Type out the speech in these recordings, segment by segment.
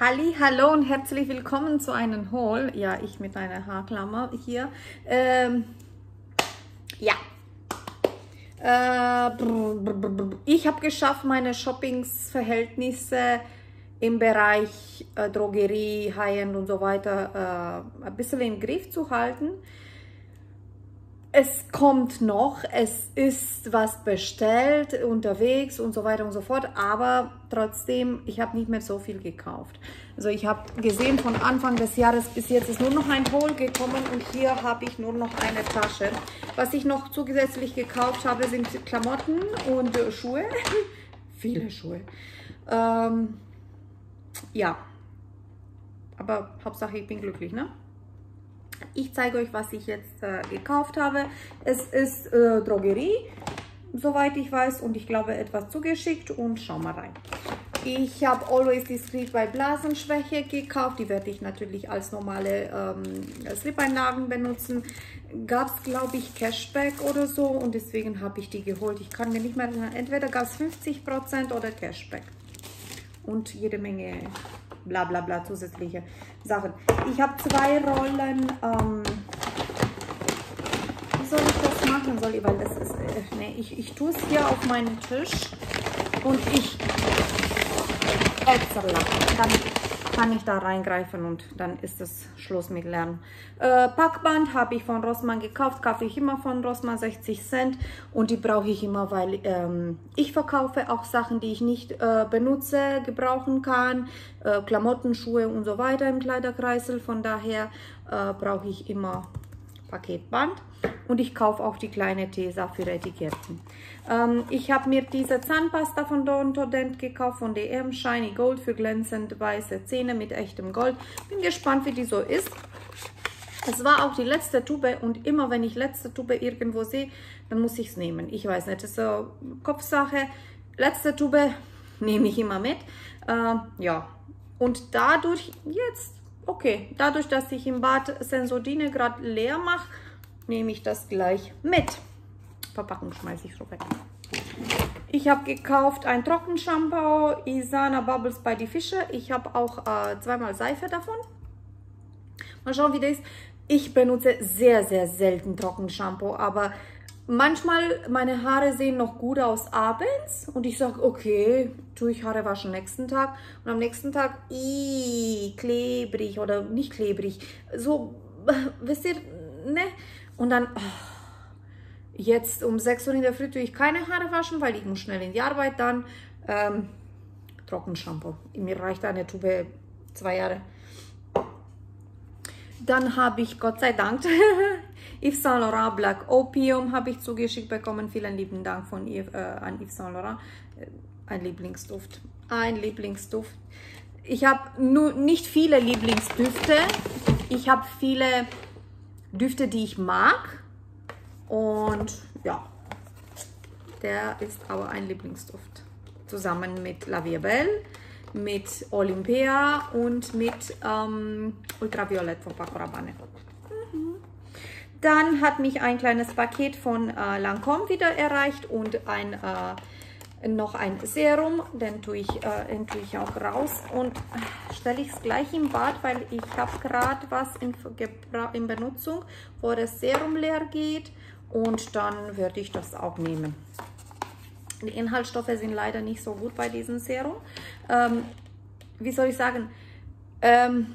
Halli, hallo und herzlich willkommen zu einem Haul. Ja, ich mit einer Haarklammer hier. Ähm, ja. Äh, ich habe geschafft, meine Shoppingsverhältnisse im Bereich äh, Drogerie, High-End und so weiter äh, ein bisschen im Griff zu halten es kommt noch, es ist was bestellt, unterwegs und so weiter und so fort, aber trotzdem, ich habe nicht mehr so viel gekauft. Also ich habe gesehen, von Anfang des Jahres bis jetzt ist nur noch ein Hol gekommen und hier habe ich nur noch eine Tasche. Was ich noch zusätzlich gekauft habe, sind Klamotten und Schuhe. Viele Schuhe. Ähm, ja, aber Hauptsache ich bin glücklich, ne? Ich zeige euch, was ich jetzt äh, gekauft habe. Es ist äh, Drogerie, soweit ich weiß, und ich glaube etwas zugeschickt und schau mal rein. Ich habe Always Discreet bei Blasenschwäche gekauft. Die werde ich natürlich als normale ähm, Slip-Einlagen benutzen. Gab es, glaube ich, Cashback oder so und deswegen habe ich die geholt. Ich kann mir nicht mehr erinnern. Entweder gab es 50% oder Cashback. Und jede Menge bla bla bla zusätzliche Sachen. Ich habe zwei Rollen, ähm, wie soll ich das machen? Soll ich, weil das ist, äh, nee, ich, ich tue es hier auf meinen Tisch und ich ätzerle. Dann kann ich da reingreifen und dann ist es Schluss mit Lernen. Äh, Packband habe ich von Rossmann gekauft, kaufe ich immer von Rossmann 60 Cent und die brauche ich immer, weil ähm, ich verkaufe auch Sachen, die ich nicht äh, benutze, gebrauchen kann, äh, Klamotten, Schuhe und so weiter im Kleiderkreisel. Von daher äh, brauche ich immer Paketband und ich kaufe auch die kleine Tesa für Etiketten. Ähm, ich habe mir diese Zahnpasta von Dent gekauft, von DM Shiny Gold für glänzend weiße Zähne mit echtem Gold. Bin gespannt, wie die so ist. Es war auch die letzte Tube und immer wenn ich letzte Tube irgendwo sehe, dann muss ich es nehmen. Ich weiß nicht, das ist so Kopfsache. Letzte Tube nehme ich immer mit. Äh, ja, und dadurch jetzt, okay, dadurch, dass ich im Bad Sensodine gerade leer mache, nehme ich das gleich mit. Verpackung schmeiße ich so weg. Ich habe gekauft ein Trockenshampoo, Isana Bubbles bei die Fische. Ich habe auch äh, zweimal Seife davon. Mal schauen, wie das ist. Ich benutze sehr, sehr selten Trockenshampoo, aber manchmal meine Haare sehen noch gut aus abends und ich sage, okay, tue ich Haare waschen nächsten Tag und am nächsten Tag, ii, klebrig oder nicht klebrig, so, wisst ihr, ne? Und dann, oh, jetzt um 6 Uhr in der Früh tue ich keine Haare waschen, weil ich muss schnell in die Arbeit dann. Ähm, Trockenshampoo. Mir reicht eine Tube zwei Jahre. Dann habe ich, Gott sei Dank, Yves Saint Laurent Black Opium habe ich zugeschickt bekommen. Vielen lieben Dank von Yves, äh, an Yves Saint Laurent. Äh, ein Lieblingsduft. Ein Lieblingsduft. Ich habe nicht viele Lieblingsdüfte. Ich habe viele Düfte, die ich mag. Und ja, der ist aber ein Lieblingsduft. Zusammen mit La Viabelle, mit Olympia und mit ähm, Ultraviolett von Paco Rabanne. Mhm. Dann hat mich ein kleines Paket von äh, Lancôme wieder erreicht und ein äh, noch ein Serum, den tue ich, äh, den tue ich auch raus und stelle ich es gleich im Bad, weil ich habe gerade was in, in Benutzung, wo das Serum leer geht und dann werde ich das auch nehmen. Die Inhaltsstoffe sind leider nicht so gut bei diesem Serum. Ähm, wie soll ich sagen, ähm,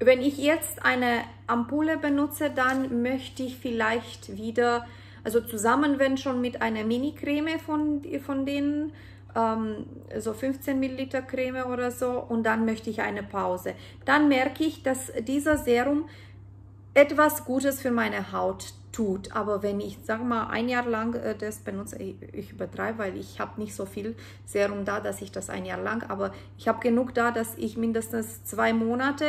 wenn ich jetzt eine Ampulle benutze, dann möchte ich vielleicht wieder also zusammen, wenn schon mit einer Mini-Creme von, von denen, ähm, so 15 Milliliter Creme oder so und dann möchte ich eine Pause. Dann merke ich, dass dieser Serum etwas Gutes für meine Haut tut. Aber wenn ich, sage mal, ein Jahr lang äh, das benutze, ich, ich übertreibe, weil ich habe nicht so viel Serum da, dass ich das ein Jahr lang, aber ich habe genug da, dass ich mindestens zwei Monate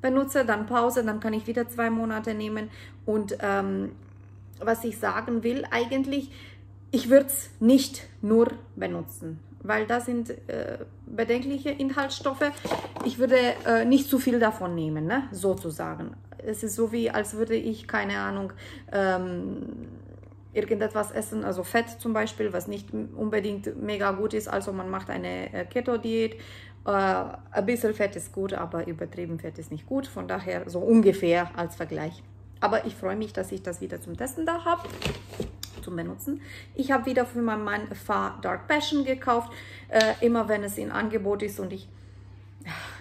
benutze, dann Pause, dann kann ich wieder zwei Monate nehmen und ähm, was ich sagen will, eigentlich, ich würde es nicht nur benutzen, weil da sind äh, bedenkliche Inhaltsstoffe. Ich würde äh, nicht zu viel davon nehmen, ne? sozusagen. Es ist so wie, als würde ich, keine Ahnung, ähm, irgendetwas essen, also Fett zum Beispiel, was nicht unbedingt mega gut ist. Also man macht eine äh, Keto-Diät Äh, ein bisschen Fett ist gut, aber übertrieben Fett ist nicht gut. Von daher so ungefähr als Vergleich. Aber ich freue mich, dass ich das wieder zum Testen da habe zum Benutzen. Ich habe wieder für meinen Mann Far Dark Passion gekauft. Äh, immer wenn es in Angebot ist und ich,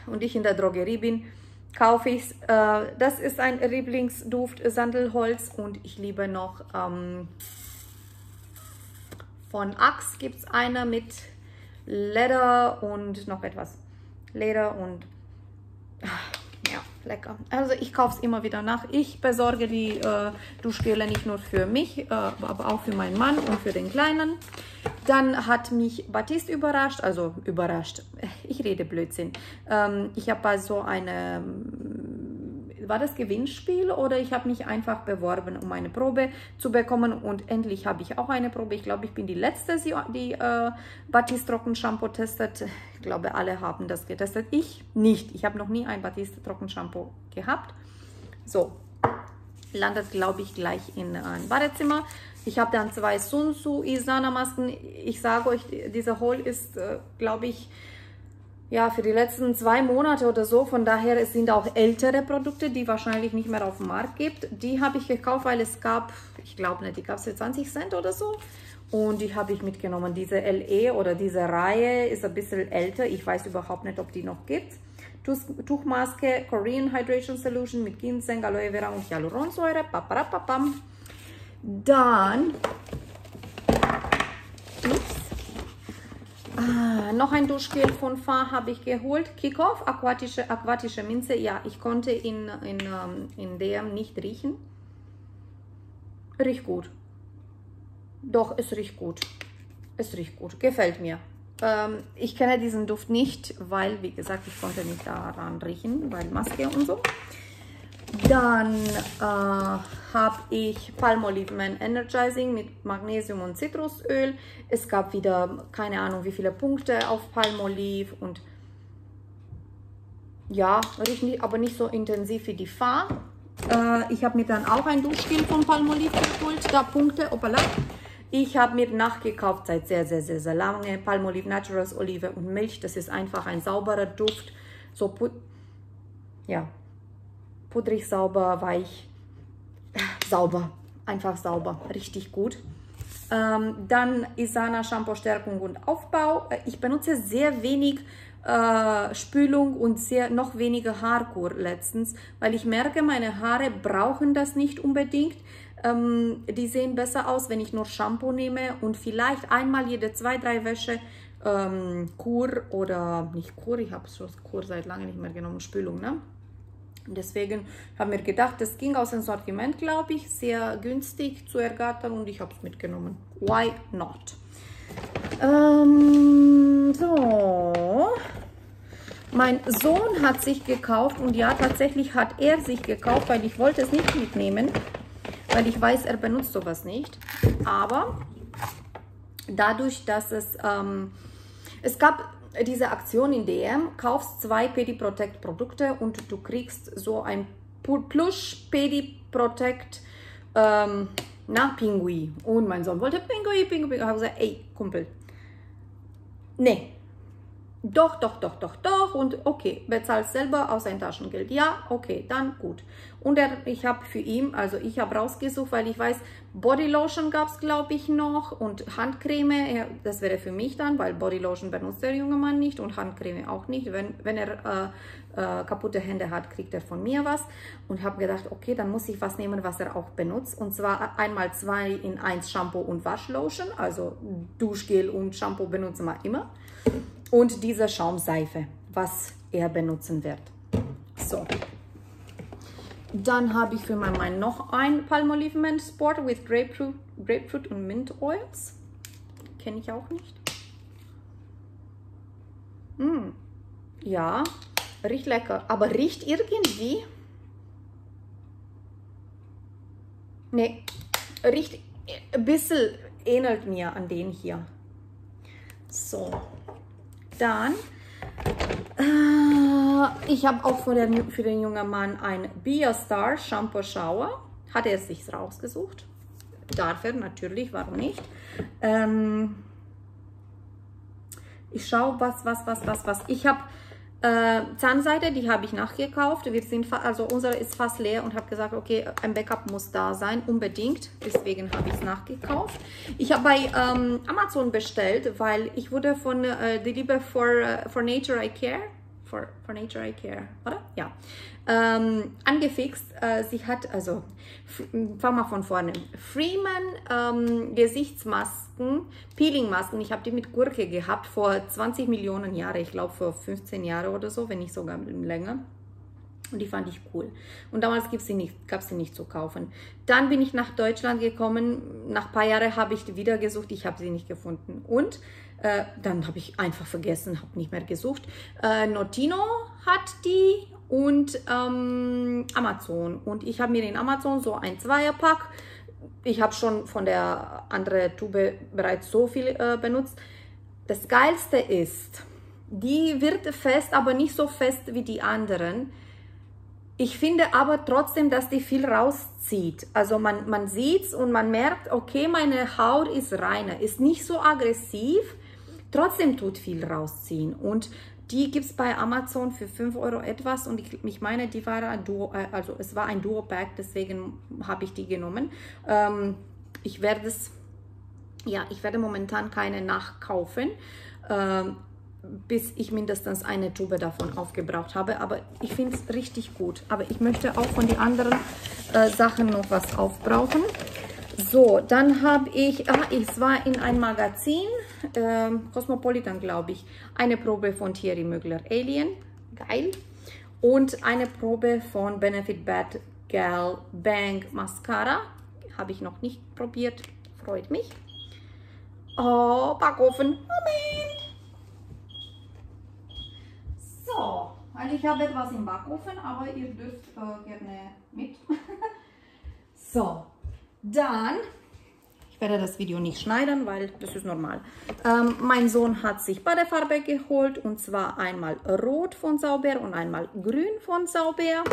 und ich in der Drogerie bin, kaufe ich es. Äh, das ist ein Lieblingsduft Sandelholz und ich liebe noch ähm, von Axe gibt es eine mit Leder und noch etwas. Leder und lecker. Also ich kaufe es immer wieder nach. Ich besorge die äh, Duschgele nicht nur für mich, äh, aber auch für meinen Mann und für den Kleinen. Dann hat mich Batiste überrascht, also überrascht, ich rede Blödsinn. Ähm, ich habe also eine war das Gewinnspiel oder ich habe mich einfach beworben, um eine Probe zu bekommen und endlich habe ich auch eine Probe. Ich glaube, ich bin die letzte, die äh, Batiste Trockenshampoo testet. Ich glaube, alle haben das getestet. Ich nicht. Ich habe noch nie ein Batiste Trockenshampoo gehabt. So, landet, glaube ich, gleich in ein Badezimmer. Ich habe dann zwei Sun Tzu Isana Masken. Ich sage euch, dieser Haul ist, äh, glaube ich, ja, für die letzten zwei Monate oder so. Von daher es sind auch ältere Produkte, die wahrscheinlich nicht mehr auf dem Markt gibt. Die habe ich gekauft, weil es gab, ich glaube nicht, die gab es für 20 Cent oder so. Und die habe ich mitgenommen. Diese LE oder diese Reihe ist ein bisschen älter. Ich weiß überhaupt nicht, ob die noch gibt. Tuchmaske Korean Hydration Solution mit Ginseng, Aloe Vera und Hyaluronsäure. Dann Ah, noch ein Duschgel von Fa habe ich geholt. Kickoff, aquatische, aquatische Minze. Ja, ich konnte in, in, ähm, in DM nicht riechen. Riecht gut. Doch, es riecht gut. Es riecht gut. Gefällt mir. Ähm, ich kenne diesen Duft nicht, weil, wie gesagt, ich konnte nicht daran riechen, weil Maske und so. Dann äh, habe ich Palmolive Man Energizing mit Magnesium und Zitrusöl. Es gab wieder keine Ahnung wie viele Punkte auf Palmolive und ja, aber nicht so intensiv wie die Fa. Äh, ich habe mir dann auch ein Duschgel von Palmolive geholt, da Punkte, opala. Ich habe mir nachgekauft seit sehr, sehr, sehr, sehr lange Palmolive Naturals Olive und Milch. Das ist einfach ein sauberer Duft. So, ja, pudrig, sauber, weich, sauber, einfach sauber, richtig gut. Ähm, dann Isana Shampoo Stärkung und Aufbau. Ich benutze sehr wenig äh, Spülung und sehr, noch weniger Haarkur letztens, weil ich merke, meine Haare brauchen das nicht unbedingt. Ähm, die sehen besser aus, wenn ich nur Shampoo nehme und vielleicht einmal jede zwei, drei Wäsche ähm, Kur oder nicht Kur, ich habe schon Kur seit lange nicht mehr genommen, Spülung, ne? Deswegen haben wir gedacht, das ging aus dem Sortiment, glaube ich, sehr günstig zu ergattern und ich habe es mitgenommen. Why not? Ähm, so. Mein Sohn hat sich gekauft und ja, tatsächlich hat er sich gekauft, weil ich wollte es nicht mitnehmen, weil ich weiß, er benutzt sowas nicht. Aber dadurch, dass es, ähm, es gab diese Aktion in DM, kaufst zwei Pedi Protect Produkte und du kriegst so ein Plush Pedi Protect ähm, na, Pingui. Und mein Sohn wollte Pingui, Pingui, Ich habe gesagt, ey, Kumpel, nee, doch, doch, doch, doch, doch. Und okay, bezahlst selber aus seinem Taschengeld. Ja, okay, dann gut. Und er, ich habe für ihn, also ich habe rausgesucht, weil ich weiß, Bodylotion gab es, glaube ich, noch und Handcreme. Das wäre für mich dann, weil Bodylotion benutzt der junge Mann nicht und Handcreme auch nicht. Wenn, wenn er äh, äh, kaputte Hände hat, kriegt er von mir was. Und habe gedacht, okay, dann muss ich was nehmen, was er auch benutzt. Und zwar einmal zwei in eins Shampoo und Waschlotion. Also Duschgel und Shampoo benutzen wir immer und diese Schaumseife, was er benutzen wird. So. Dann habe ich für meinen Mann noch ein Palmolive Man Sport with Grapefruit, Grapefruit und Mint Oils. Kenne ich auch nicht. Mm. Ja, riecht lecker. Aber riecht irgendwie... Nee, riecht ein bisschen ähnelt mir an den hier. So, dann, äh, ich habe auch für den, für den jungen Mann ein Biostar Shampoo Shower. Hat er sich rausgesucht. Darf er natürlich, warum nicht? Ähm, Ich schaue, was, was, was, was, was. Ich habe äh, Zahnseide, die habe ich nachgekauft. Wir sind also unsere ist fast leer und habe gesagt, okay, ein Backup muss da sein, unbedingt. Deswegen habe ich es nachgekauft. Ich habe bei ähm, Amazon bestellt, weil ich wurde von äh, die Liebe for, uh, for Nature I Care for, for Nature I Care, oder? Ja. Ähm, angefixt. Äh, sie hat, also, fangen wir von vorne. Freeman ähm, Gesichtsmasken, Peelingmasken. Ich habe die mit Gurke gehabt vor 20 Millionen Jahren. Ich glaube vor 15 Jahren oder so, wenn nicht sogar länger. Und die fand ich cool. Und damals gab sie sie nicht zu kaufen. Dann bin ich nach Deutschland gekommen. Nach ein paar Jahren habe ich die wieder gesucht. Ich habe sie nicht gefunden. Und äh, dann habe ich einfach vergessen, habe nicht mehr gesucht. Äh, Notino hat die und ähm, Amazon. Und ich habe mir in Amazon so ein Zweierpack. Ich habe schon von der anderen Tube bereits so viel äh, benutzt. Das Geilste ist, die wird fest, aber nicht so fest wie die anderen. Ich finde aber trotzdem, dass die viel rauszieht. Also man, man sieht es und man merkt, okay, meine Haut ist reiner, ist nicht so aggressiv, trotzdem tut viel rausziehen. Und die gibt es bei Amazon für 5 Euro etwas und ich, ich meine, die war ein Duo, äh, also es war ein Duo-Pack, deswegen habe ich die genommen. Ähm, ich werde es, ja, ich werde momentan keine nachkaufen. Ähm, bis ich mindestens eine Tube davon aufgebraucht habe. Aber ich finde es richtig gut. Aber ich möchte auch von den anderen äh, Sachen noch was aufbrauchen. So, dann habe ich, ah, es war in ein Magazin, äh, Cosmopolitan glaube ich, eine Probe von Thierry Mugler Alien, geil. Und eine Probe von Benefit Bad Gal Bang Mascara, habe ich noch nicht probiert, freut mich. Oh, Backofen, Moment. So, weil ich habe etwas im Backofen, aber ihr dürft äh, gerne mit. so, dann werde das Video nicht schneiden, weil das ist normal. Ähm, mein Sohn hat sich Badefarbe geholt und zwar einmal rot von Sauber und einmal grün von Sauber.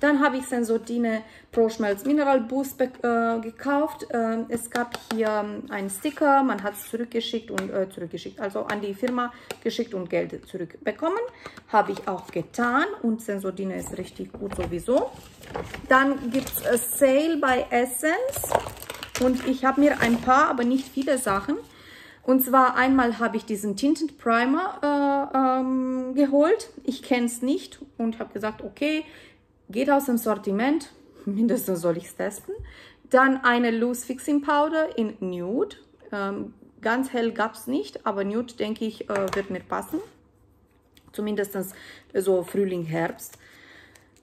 Dann habe ich Sensordine Pro Schmelz Mineral Boost äh, gekauft. Äh, es gab hier ähm, einen Sticker, man hat es zurückgeschickt und äh, zurückgeschickt, also an die Firma geschickt und Geld zurückbekommen. Habe ich auch getan und Sensordine ist richtig gut sowieso. Dann gibt es Sale bei Essence. Und ich habe mir ein paar, aber nicht viele Sachen. Und zwar einmal habe ich diesen Tinted Primer äh, ähm, geholt. Ich kenne es nicht und habe gesagt, okay, geht aus dem Sortiment. Mindestens soll ich es testen. Dann eine Loose Fixing Powder in Nude. Ähm, ganz hell gab es nicht, aber Nude, denke ich, äh, wird mir passen. Zumindest so Frühling, Herbst.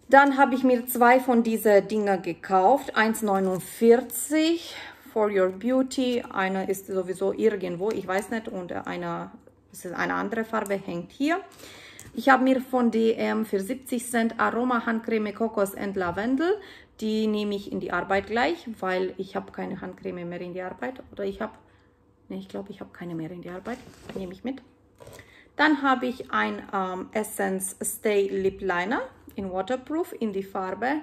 Dann habe ich mir zwei von diesen Dinger gekauft. 1,49 For Your Beauty. Eine ist sowieso irgendwo, ich weiß nicht. Und eine, ist eine andere Farbe, hängt hier. Ich habe mir von DM für 70 Cent Aroma Handcreme Kokos and Lavendel. Die nehme ich in die Arbeit gleich, weil ich habe keine Handcreme mehr in die Arbeit. Oder ich habe, ne, ich glaube, ich habe keine mehr in die Arbeit. Nehme ich mit. Dann habe ich ein ähm, Essence Stay Lip Liner in Waterproof in die Farbe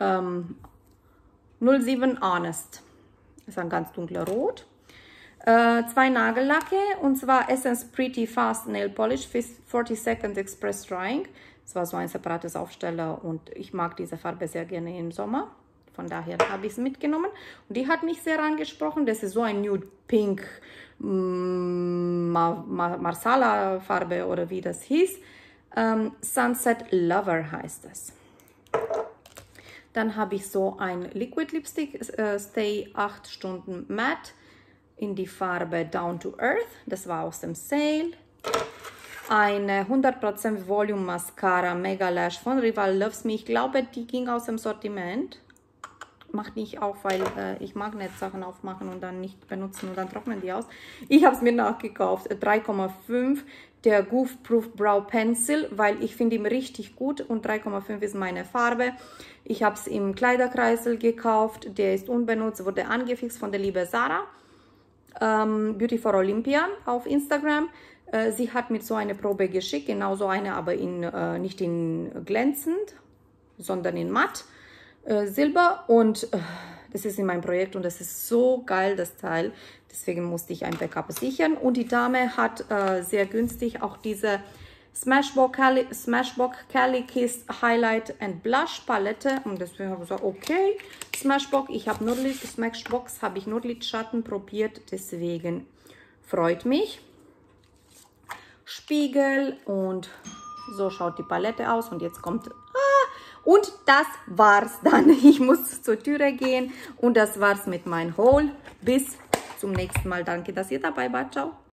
ähm, 07 Honest. Ist ein ganz dunkler Rot. Äh, zwei Nagellacke und zwar Essence Pretty Fast Nail Polish 40 Second Express Drying. Das war so ein separates Aufsteller und ich mag diese Farbe sehr gerne im Sommer. Von daher habe ich es mitgenommen. Und die hat mich sehr angesprochen. Das ist so ein Nude Pink mm, Marsala Farbe oder wie das hieß. Ähm, Sunset Lover heißt das. Dann habe ich so ein Liquid Lipstick, äh, Stay 8 Stunden Matte in die Farbe Down to Earth. Das war aus dem Sale. Eine 100% Volume Mascara Mega Lash von Rival Loves Me. Ich glaube, die ging aus dem Sortiment macht nicht auf, weil äh, ich mag nicht Sachen aufmachen und dann nicht benutzen und dann trocknen die aus. Ich habe es mir nachgekauft, 3,5 der Goof Proof Brow Pencil, weil ich finde ihn richtig gut und 3,5 ist meine Farbe. Ich habe es im Kleiderkreisel gekauft, der ist unbenutzt, wurde angefixt von der liebe Sarah. Ähm, Beauty for Olympia auf Instagram. Äh, sie hat mir so eine Probe geschickt, genauso eine, aber in, äh, nicht in glänzend, sondern in matt. Äh, Silber und äh, Das ist in meinem Projekt und das ist so geil, das Teil. Deswegen musste ich ein Backup sichern. Und die Dame hat äh, sehr günstig auch diese Smashbox Cali Kiss Highlight and Blush Palette. Und deswegen habe ich gesagt, okay, Smashbox, ich habe nur Smashbox, habe ich nur Lidschatten probiert. Deswegen freut mich. Spiegel und so schaut die Palette aus. Und jetzt kommt... Ah, und das war's dann. Ich muss zur Türe gehen. Und das war's mit meinem Haul. Bis zum nächsten Mal. Danke, dass ihr dabei wart. Ciao.